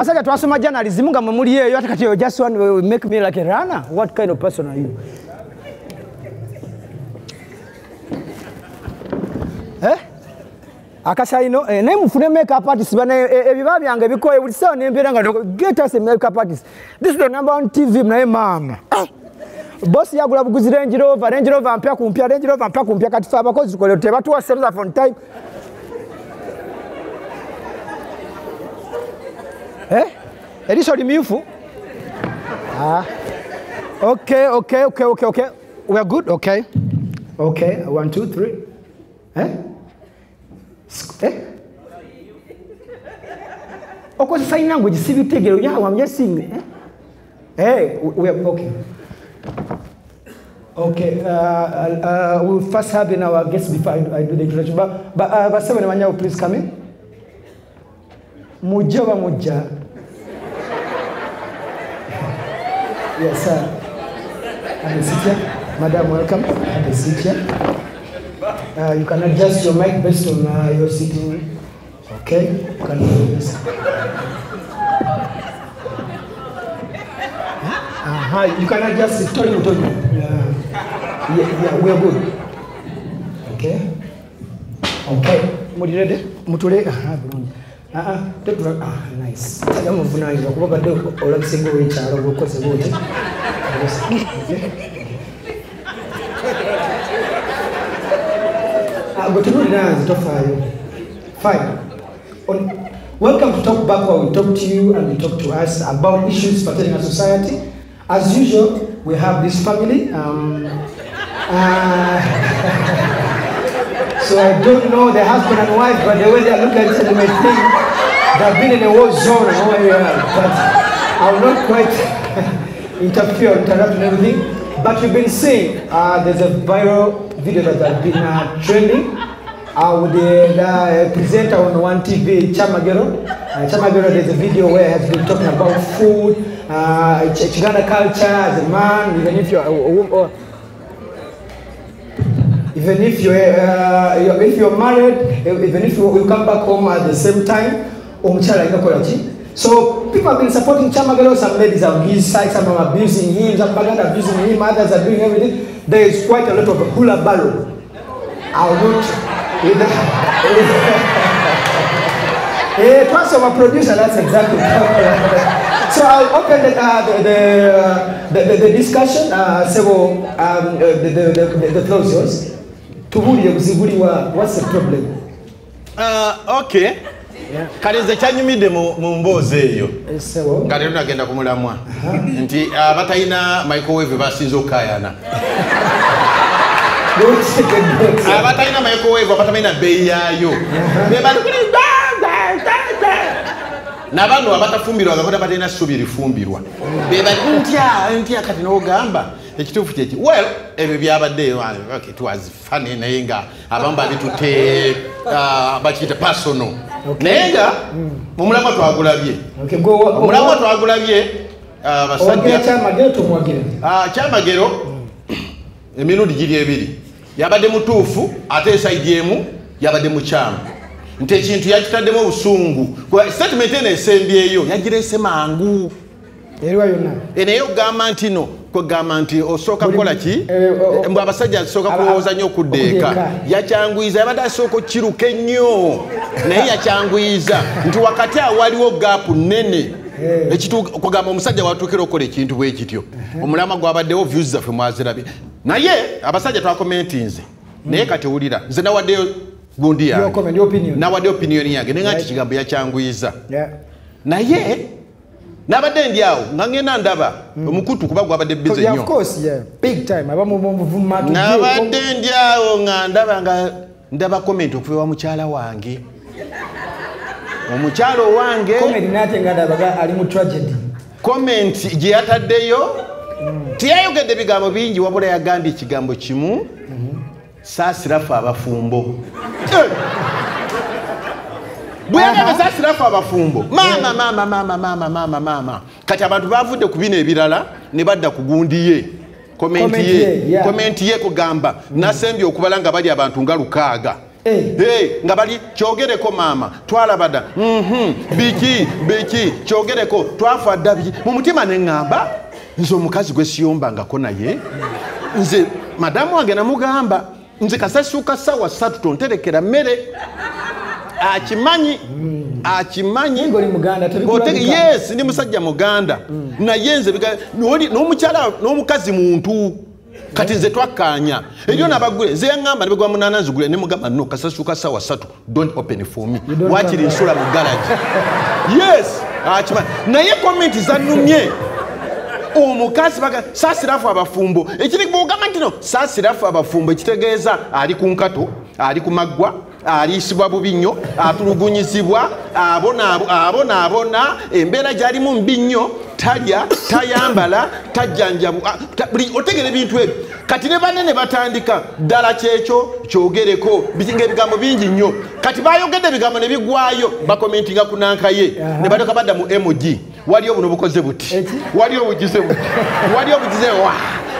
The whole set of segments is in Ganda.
abasajja twasoma journalism nga mwe muli eyo ate kati you just want to make me like a runner. What kind of person are you? Eh? akasayino eh, naye mufune makeup artist bana ebiba byange bikoye buli sawa nembeera nga get us a makeup artist. This is the number one tv naye maama. Bosi yagula buguzi range rover range rover mpya kumpya range rover mpya kumpya kati fe abakozi tukole tebatuwa seruza on time eh? Elisha limyufu ah. okay, okay, okay, okay, okay. we are good okay okay one two three eh? Eh? okozesa sign language sibitegere yeah, I'm just seeing eh? Hey, we are okay. Okay, uh, uh, we'll first have in our guests before I I do the introduction. But, but uh, Basebe please come in. Mujja wa mujja. Yes, sir. Have a seat here. Madam, welcome. Have a seat here. Uh, you can adjust your mic based on uh, your sitting. Okay, you can do this. Aha, you can adjust it. Tony, Tony. Yeah. Yeah, yeah, we are good. Okay. Okay. Ready? Mutule. Aha, bulungi. Ah, ah, tetula. Ah, nice. Fine. Welcome to Talk Back where we talk to you and we talk to us about issues pertaining our society. As usual, we have this family. Um, uh, so I don't know the husband and wife, but the way they look at it, they may think they've been in a war zone all that. But I will not quite interfere, interrupt and everything. But you've been seeing uh, there's a viral video that has been uh, trending uh, with the, the presenter on one TV, Chamagero. Uh, Chamagero, there's a video where he has been talking about food, uh, Ch- Chiganda culture as a man, even if you're a, woman, or even if you're, uh, if you're married, even if you, you come back home at the same time, omukyala kukola ki? So people have been supporting Chamagero. Some ladies are on his side, some are abusing him, some are abusing him, others are doing everything. There is quite a lot of hula balloon. I. Eh, plus of a producer, that's exactly. so I'll open the, uh, the, the, uh, the, the, the discussion. Uh, several, um, uh, the, the, the, the yours. Tubulire kuzibuliwa, what's the problem? Uh, okay kale nze kyanyumidde mu mboozi eyo. Eh, nga leero nagenda ku mulamwa nti abatalina microwave basinze okukayana. Abatalina microwave abatamanyi na bbeeyi yaayo. Nabano abatafumbirwa gakota batalina ssubi lifumbirwa bebali ntya ntya kati nogamba ekituufu kyeki well ebyo byabadde okay, it was funny naye nga abamu babitute uh, bakiyita personal. Naye nga mumulamwa twagulabye. Omulamwa twagulabye basajja kyamagero. Ah, kyamagero emirundi giri ebiri. Yabadde mutuufu ate esaidi emu yabadde mukyamu nti ekintu yakitaddemu obusungu. Statement eno esembyeyo yagireese mangu naye ogamba nti no kwegamba nti osooka kukola ki? eh, mbwe abasajja aba- kulowooza nnyo okudda eka. yakyangwiza yabadde asooka okiruka ennyo naye yakyangwiza nti wakati awo waliwo gaapu nnene. Ekitu- kugamba omusajja watuukira okukola ekintu bwe kityo. Omulama gwabaddewo views zaffe mwazirabye. Naye abasajja twakomentinze naye kati wulira nze nawaddeyo gundi yange. Nawadde opiniyoni yange. Naye nga nti kigambo yakyangwiza Yeah. naye nabadde ndi awo nga ngenda ndaba omukutu kuba gwabadde bize Yeah, of nnyo. course, yeah. Big time. Abamu muvuma nabadde ndi awo nga ndaba nga ndaba komenti okuva ewa mukyala wange. Omukyala owange komenti gye yataddeyo. Tiyayogedde bigambo bingi wabula yagambye ekigambo kimu. Saasirafu abafumbo Bwe yagambye saasirafu abafumbo. Maama maama maama maama maama maama. Kati abantu bavudde ku bino ebirala ne badda ku gundi ye. Komenti ye, komenti ye kugamba nasembye okubala nga bali abantu nga lukaaga. Eh. Nga bali kyogereko maama twalabada mhm, biki biki kyogereko twafa dda biki. Mu mutima neŋŋamba nze omukazi gwe siyombangako naye. Nze madamu wange namugamba nze kasasuuka ssaawa ssatu tonterekera mmere akimanyi akimanyi. Otege- tebikulabika. yes ndi musajja muganda. Naye nze n'omukyala n'omukazi muntu. Kati nze twakkaanya. Eryo nabagule nze yaŋŋamba nebegwa munaana nzigule ne mugamba no kasasuuka ssaawa ssatu don't open for me. Want nsula mu garage yes akimanyi. Naye komenti zannumye. Omukazi baga saasirafu abafumbo. Ekiri bwogamba nti no saasirafu abafumbo ekitegeeza ali ku nkato ali ku maggwa aliisibwa bubi nnyo atulugunyizibwa abonaabo- abonaabona embeera gy'alimu mbi nnyo talya tayambala tajjanjabu ah, ta- buli- otegera ebintu ebyo. Kati ne banne ne batandika ddala kyekyo kyogereko. Bi- ng'ebigambo bingi nnyo. Kati bayogedde ebigambo ne bigwayo bakomentinga ku nankaye ne baleka badda mu emoji waliyo buno bukoze buti? Waliyo bugize buti? Waliyo bugize wa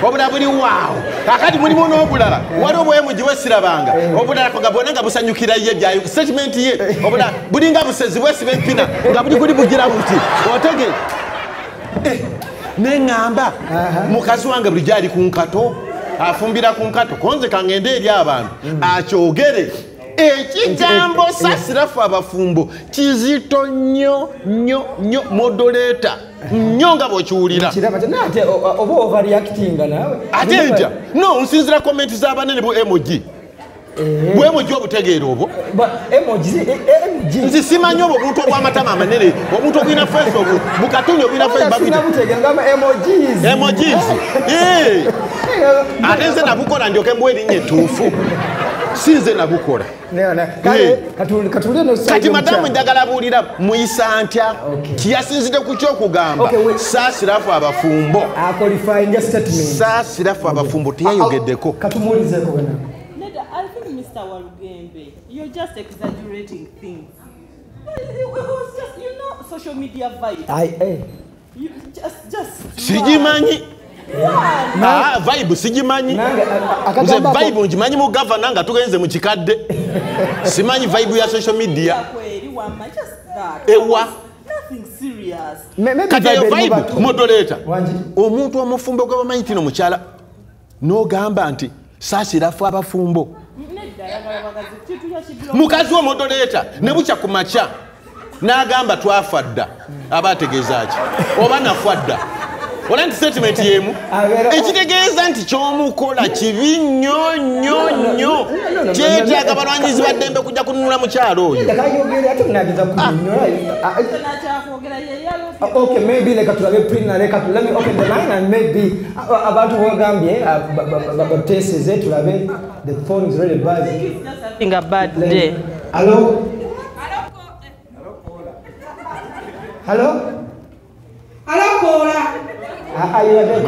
obulala buli waawo kakati mulimu n'obulala waliwo bwemugi wesirabanga obulala koga bwona nga busanyukira ye byayo statement ye. Obulala bulinga busezi bwesiba empina nga buli kuli bugira buti. Otege. Eh, neŋŋamba mukazi wange bulijjo ali ku nkato afumbira ku nkato konze kangende eri abantu. Akyogere ekigambo sasirafu abafumbo kizito nnyo nnyo nnyo modoleeta nnyo nga o- oba overreactinga naawe? Ate nja no nsinzira komenti z'abanene bu emoji bwe emoji obutegeera obwo? Nzi simanyi obwo obuntu obw'amatama amanene obuntu obulina face obu bukatuni obulina emojis Eh. ate nze nabukola ndyoke mbuwa erinnya ettuufu si nze nabukola Eh. kati madamu njagala buulira muyisa ntya Okay. kiyasinzire ku kyokugamba Okay, wait. saasirafu abafumbo saasirafu abafumbo teyayogeddeko wena Neda, I think Mr. Walugembe, you're just exaggerating things. It was just, you know, social media vibe. Ai, eh. You just, just. Ah, vibe sigimanyi nange a- a- nze akagamba vibe ngimanyi mu gavana nga tugenze mu kikadde. Simanyi vibe ya social media. Ewa. Kati eyo vibe vibe modoleeta Wangi. omuntu omufumbo gwe bamanyi tino mukyala n'ogamba nti saasirafu abafumbo. Mukazi womodoleeta ne bukya ku makya n'agamba twafa dda aba ategeeza ki? Oba nafa dda ola nti statement yemu. Abeera- ekitegeeza nti kyomukola kibi nnyo nnyo nnyo. kyetaaga balwanyizi baddembe kujja kununula mukyalo oyo. Ye yalopye. okay maybe leka tulabe prina leka tu- let me open the line and maybe abantu bwagambye bateseze tulabe the phone is really just having a bad day. hello? Hello Alakola. Ah, Ah, you are the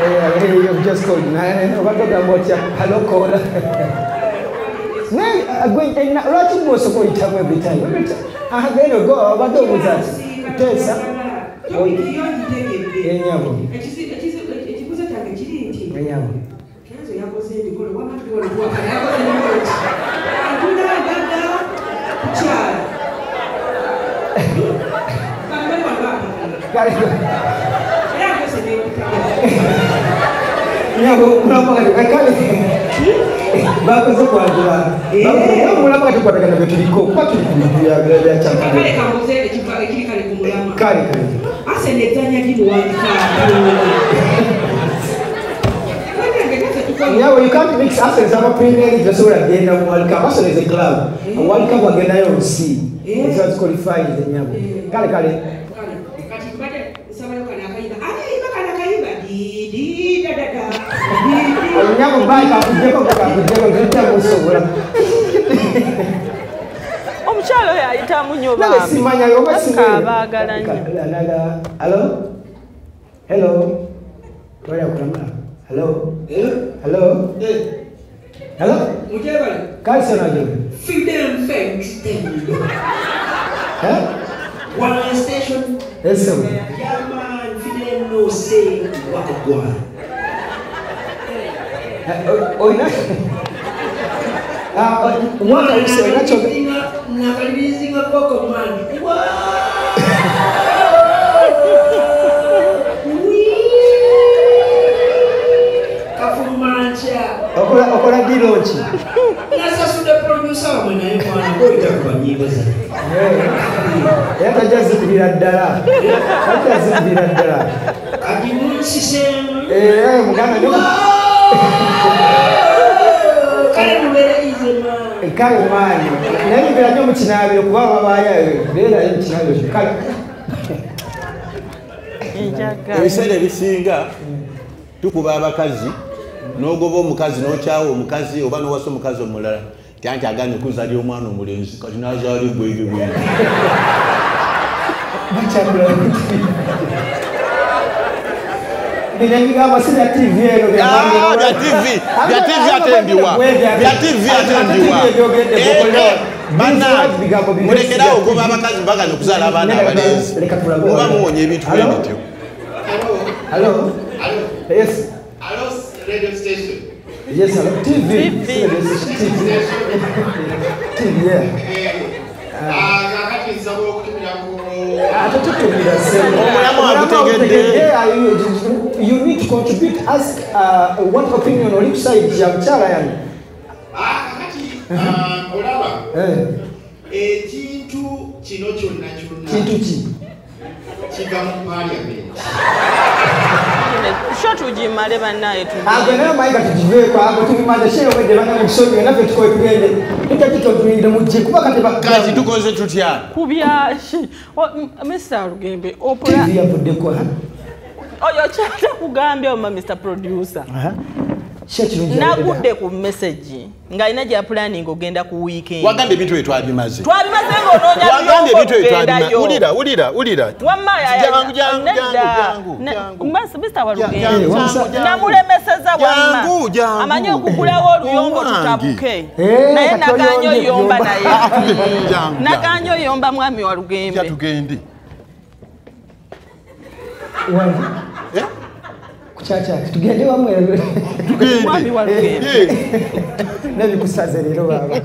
yeah, you've just called. What about your hello cola? No, I'm going to not most of it every time. I'm going to go. What do we that? Tessa. Enyabo. Enyabo. Good. kale bakoze kwanjula mulamba kati kwatagana bye tuliko kuba tuli ku bintu bya- bya- bya kakale kyakale kambuze ekiva ekiri kale ku mulama kale kale ase nezzanya gimuwandikaako Yeah, well, you can't mix Arsenal sama Premier League just where they know World Cup. Arsenal is a club. A World Cup agenda yo C. It's what's qualified the nyabo. Kale kale. aku baik aku dia kok aku dia kok kita musubura omukyalo oyo ayita munyo baakabaagala nnyo hello? Tolya kutamula hello? Hello? Hello? Kalsonajo One station. Yes, sir. Yeah, man. Fidel no say what a guy. oina umwana wese oina kyo nakalibizinga pokemon okola okola dilo ki nasasudde produsa wamwe naye mwana goyita kubanyiibo zange era tajazikubira ddala tajazikubira ddala kati munsisemu muganda kale maani naye bibera nnyo mu kinaabiro kuba babayo beerayo mu kinaabiro kale. Ebiseera ebisinga tukuba abakazi n'ogoba omukazi n'okyawa omukazi oba n'owasa omukazi omulala tyanti aganye kuzali omwana omulenzi. Kati nazaala ebwege bwege ebigambo si bya tv Ah, bya TV, bya TV ate ndiwa. Bya TV ate ndiwa. Eh, eh, bannange, mulekerawo ogoba abakazi mbaganye okuzaala abaana abalenzi muba muwonya ebintu bwe bityo Hello? Yes. Hello, radio station. Yes, hello. TV. TV. TV. TV, yeah. Ah, kakati should we ask uh, what opinion on which side eh. ya mkyala yani kakati olaba ekintu kino kyonna kyonna kintu ki kiva mu paliamenti sho tugimale bannaye ago nayo mayiga tugiveeko ago tugimaze sheewedde bana mu kiso byonna ffe tukoe tugende tujja kitotuyirire mugye kuba katebakati tukoze tutya kubya mr lugembe opla yavuddeko oyo kyatakugambye oma mr producer? Nagudde ku message ng'alina gya planning ogenda ku weekend. Wagambye ebintu bye twabimaze. Twabimaze ng'onoonya wagambye byongo ebintu bye twabimaze. tugendayo wulira wulira wulira wamma Jangu, jangu, jangu, jangu, jangu. mr jangu, walugembe jangu, jangu. namulemeseza Jangu, wamma jangu. amanyi okugulawo oluyombo Owange. tutabuke. Eh, naye naganya oyomba naye. Naganya oyomba mwami wa lugembe tya tugende Wange. Eh? Kukyaki tugende wamwe mwami wa lugembe Eh. nebikusaze leero baaba